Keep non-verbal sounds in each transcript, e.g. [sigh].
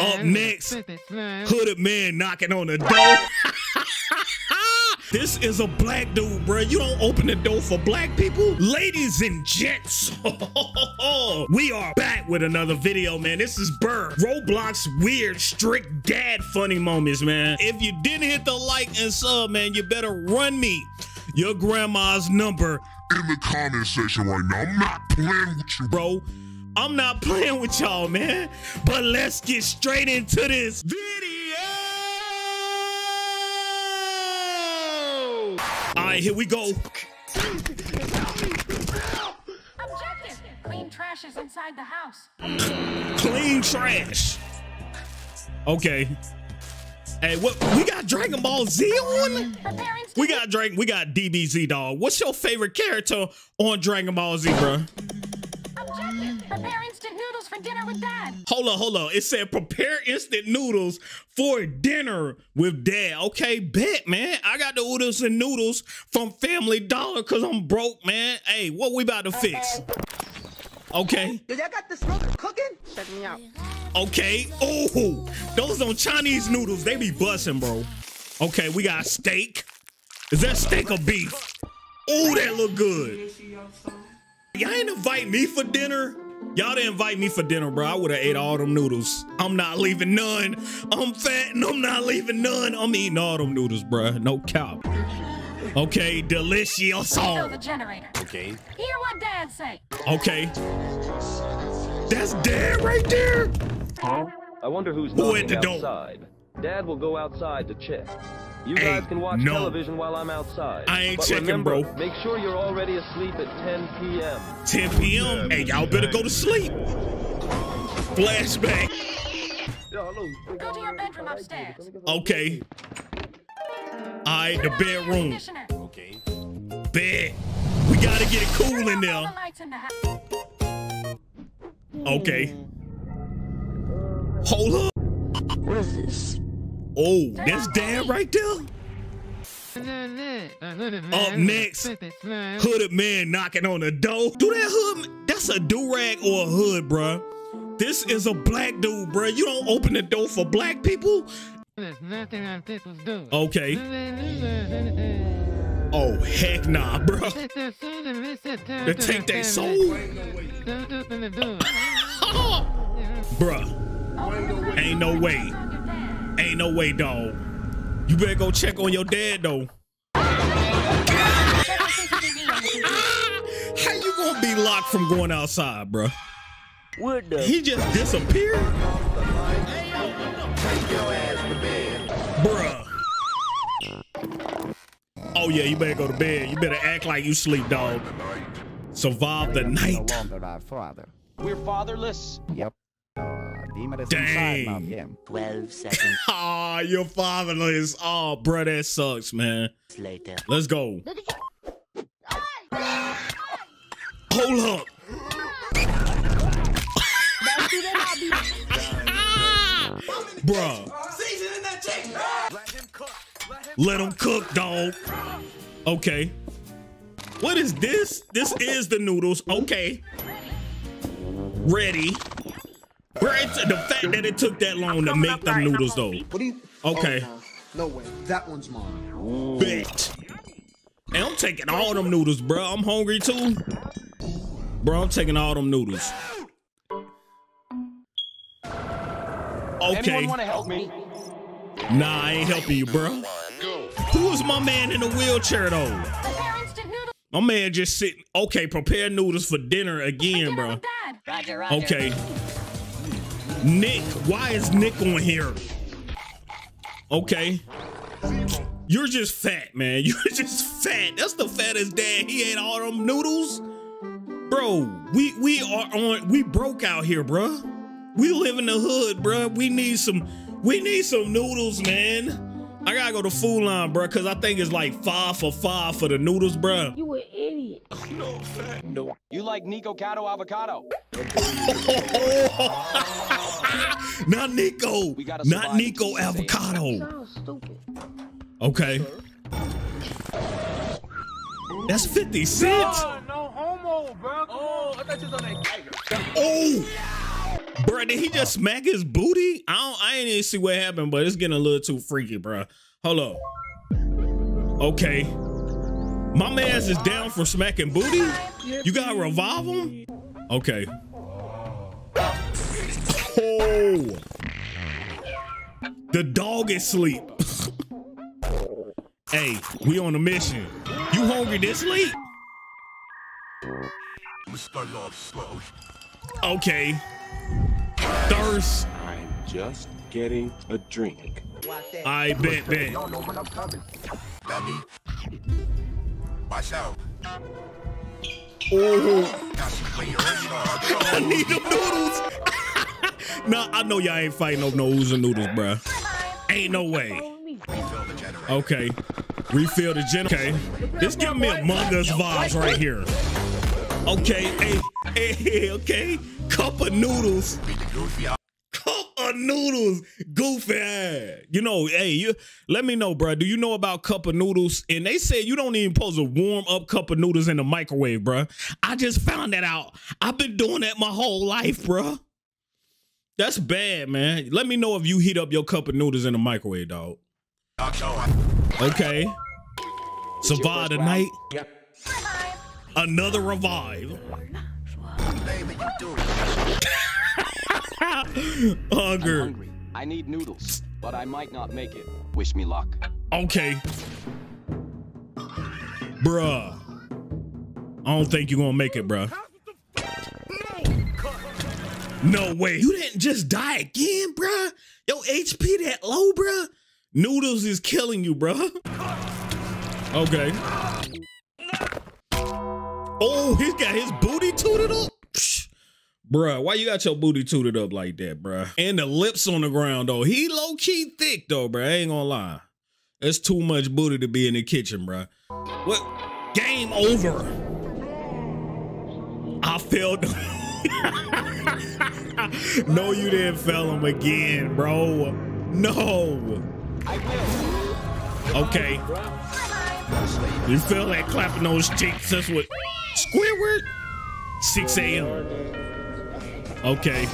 Up next, hooded man knocking on the door. [laughs] This is a black dude, bro. You don't open the door for black people. Ladies and gents, [laughs] we are back with another video, man. This is Buur. Roblox weird, strict dad funny moments, man. If you didn't hit the like and sub, man, you better run me your grandma's number in the comment section right now. I'm not playing with you, bro. I'm not [laughs] playing with y'all, man. But let's get straight into this video. All right, here we go. Objective! Clean trash is inside the house. Clean trash. Okay. Hey, what we got Dragon Ball Z on? We got Dragon, we got DBZ dog. What's your favorite character on Dragon Ball Z, bro? Objective! Prepare instant noodles for dinner with Dad. Hold on, hold on. It said prepare instant noodles for dinner with dad. Okay, bet, man. I got the oodles and noodles from Family Dollar because I'm broke, man. Hey, what we about to fix? Okay, Yo, y'all got the smoker cooking? Check me out. okay. Oh, those on Chinese noodles, they be busting, bro. Okay, we got steak. Is that steak or beef? Oh, that look good. Y'all ain't invite me for dinner. Y'all didn't invite me for dinner, bro. I would have ate all them noodles. I'm not leaving none. I'm fat and I'm not leaving none. I'm eating all them noodles, bro. No cap. Okay, delicious. Fill the generator. Okay. Hear what Dad say. Okay. That's dad right there. Huh? I wonder who's Who at knocking the door? Outside. Dad will go outside to check. You Hey, guys can watch no. television while I'm outside. I ain't but checking, remember, bro. Make sure you're already asleep at 10 p.m. 10 p.m. Hey, y'all better go to sleep. Flashback. Go to your bedroom upstairs. Okay. Alright, the Turn on the air bedroom. Okay. Bed. We gotta get it cool in off all the there. lights in the house. Okay. Hold up. What is this? Oh, that's Dan right there. Up next, hooded man knocking on the door. Do that hood? That's a do rag or a hood, bruh. This is a black dude, bruh. You don't open the door for black people. Okay. Oh heck nah, bruh. To take their soul, [laughs] bruh. Ain't no way. On your dad. Ain't no way, dog. You better go check on your dad though. Check the CCTV on the TV. How you gonna be locked from going outside, bruh? What the? He just disappeared? Bruh. Oh yeah, you better go to bed. You better act like you sleep, dog. Survive the night. longer our father. We're fatherless. Yep. Demon is Dang. inside now, him. 12 seconds [laughs] Ah, your fatherless. Oh, bruh, that sucks, man. later. Let's go. Hold up. [laughs] Bruh. Let him cook, dog. Okay. What is this? This is the noodles. Okay. Ready. Right. The fact that it took that long to make the noodles, though. What do you? Oh, okay. Oh, no. no way. That one's mine. Bet. And I'm taking all them noodles, bro. I'm hungry too. Bro, I'm taking all them noodles. Okay. Anyone want to help me? Nah, I ain't helping you, bro. Who is my man in the wheelchair though? Prepare instant noodles My man just sitting. Okay, prepare noodles for dinner again, bro. Roger, roger. Okay. Nick, why is Nick on here? Okay. You're just fat, man. [laughs] You're just fat. That's the fattest dad. He ate all them noodles. Bro, we we are on we broke out here, bro. We live in the hood, bro. We need some we need some noodles, man. I gotta go to Food Lion, bro, cause I think it's like five for five for the noodles, bro. You an idiot. No, fat. No. You like Nicocado Avocado? [laughs] Not Nico. We Not Nico until you avocado. Sounds stupid. Okay. That's 50 cents. no homo, bro. Oh, I thought you was on that tiger. Oh, Bro, did he just smack his booty? I don't, I ain't even see what happened, but it's getting a little too freaky, bro. Hold up. Okay. My man's is down for smacking booty. You gotta revive him? Okay. Oh. The dog is asleep. [laughs] hey, we on a mission. You hungry this late? Mr. Love Okay. Thirst. I'm just getting a drink. I bet, bet. Watch out. Oh. I need them noodles. [laughs] nah, I know y'all ain't fighting over no oozing noodles, bruh. Ain't no way. Okay. Refill the gen. Okay. This give me Among Us vibes right here. Okay. Hey, hey, okay. Cup of noodles. Cup of noodles. Goofy ass. You know, hey, you let me know, bruh. Do you know about cup of noodles? And they said you don't even supposed to warm up cup of noodles in the microwave, bruh. I just found that out. I've been doing that my whole life, bruh. That's bad, man. Let me know if you heat up your cup of noodles in the microwave, dog. Okay. Survive the night. Another revive. [laughs] Hunger. Hungry. I need noodles, but I might not make it. Wish me luck. Okay. Bruh. I don't think you're gonna make it, bruh. No way. You didn't just die again, bruh. Yo, HP that low, bruh. Noodles is killing you, bruh. Okay. Oh, he's got his booty tooted up. Bruh, why you got your booty tooted up like that, bruh? And the lips on the ground, though. He low key thick, though, bruh. I ain't gonna lie. That's too much booty to be in the kitchen, bruh. What? Game over. I failed. [laughs] no, you didn't fail him again, bro. No. Okay. You feel like clapping those cheeks? That's what Squidward. 6 a.m. Okay.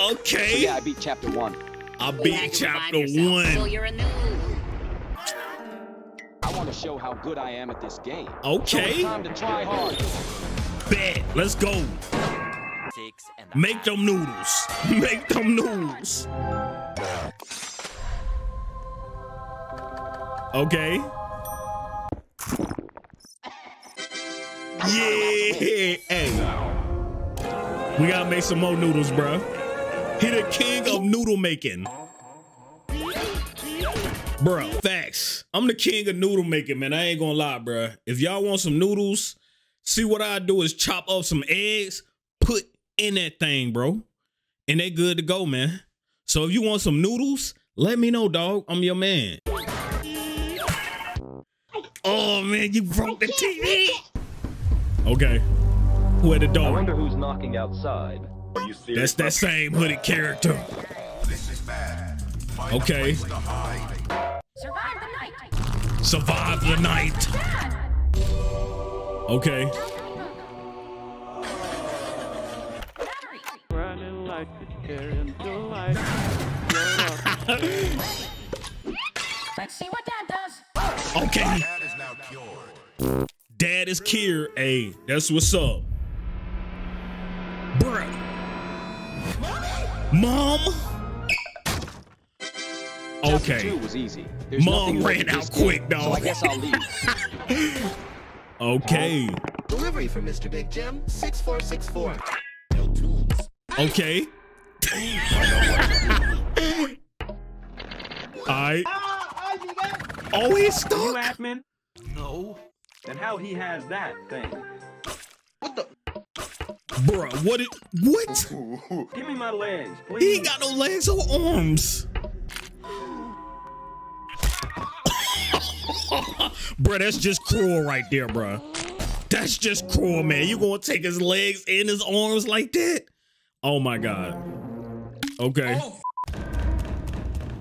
Okay. Yeah, I beat chapter one. I beat chapter one. you're a noob. I want to show how good I am at this game. So Okay. it's time to try hard. Bet. Let's go. Make them noodles. [laughs] Make them noodles. Okay. Yeah. Hey. We gotta make some more noodles, bro. He the king of noodle making. Bro, facts. I'm the king of noodle making, man. I ain't gonna lie, bro. If y'all want some noodles, see what I do is chop up some eggs, put in that thing, bro. And they good to go, man. So if you want some noodles, let me know, dog. I'm your man. Oh man, you broke the TV. Okay. Who at the I door? wonder who's knocking outside. Are you serious? That's that same hooded character. Okay. Survive the night. Survive the night. Okay. Battery. Let's see what that does. Okay. Dad is cured. Hey, that's what's up. Bruh. Mom? Okay. was easy. There's Mom ran out quick, game, So I guess I'll leave. [laughs] Okay. Delivery for Mr. Big Jim, 6464. Okay. Alright. Oh, he's You stuck. admin? No. Then how he has that thing? Bruh, what it what? Give me my legs, please. He ain't got no legs or arms. [laughs] bruh, that's just cruel right there, bruh. That's just cruel, man. You gonna take his legs and his arms like that? Oh my god. Okay. Oh.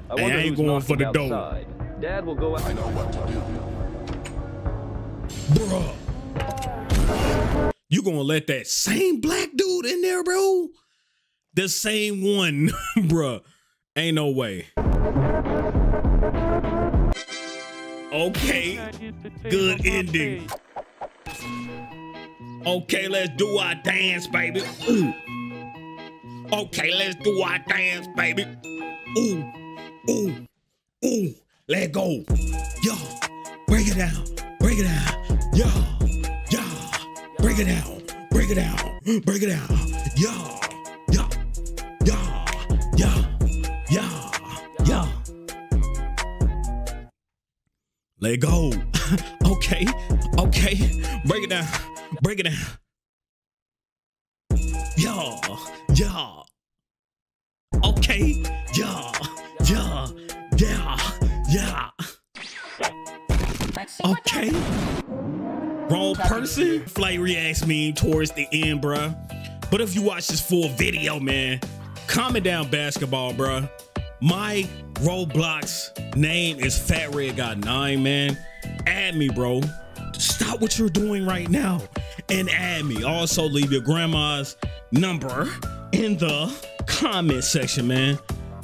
I I ain't going for the dough. outside. Dad will go out. I know what to do. Bruh. You gonna let that same black dude in there, bro? The same one, [laughs] bruh. Ain't no way. Okay, good ending. Okay, let's do our dance, baby. Ooh. Okay, let's do our dance, baby. Ooh, ooh, ooh. Let go. Yo, break it down, break it down. Yo, yo, break it down, break it down, break it down. Yo, yo, yo, yo, yo, yo. Let go. [laughs] okay, okay. Break it down, break it down. Yo, yo. Okay, yeah, yeah. See what Okay. Wrong person. FlightReacts me towards the end, bruh. But if you watch this full video, man, comment down basketball, bruh. My Roblox name is Fat Red Got Nine, man. Add me, bro. Stop what you're doing right now and add me. Also, leave your grandma's number in the comment section, man.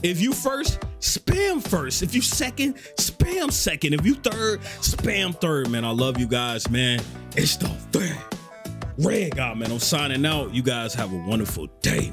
If you first, spam first. If you second, spam second. If you third, spam third, man. I love you guys, man. It's the third. Red God, man. I'm signing out. You guys have a wonderful day.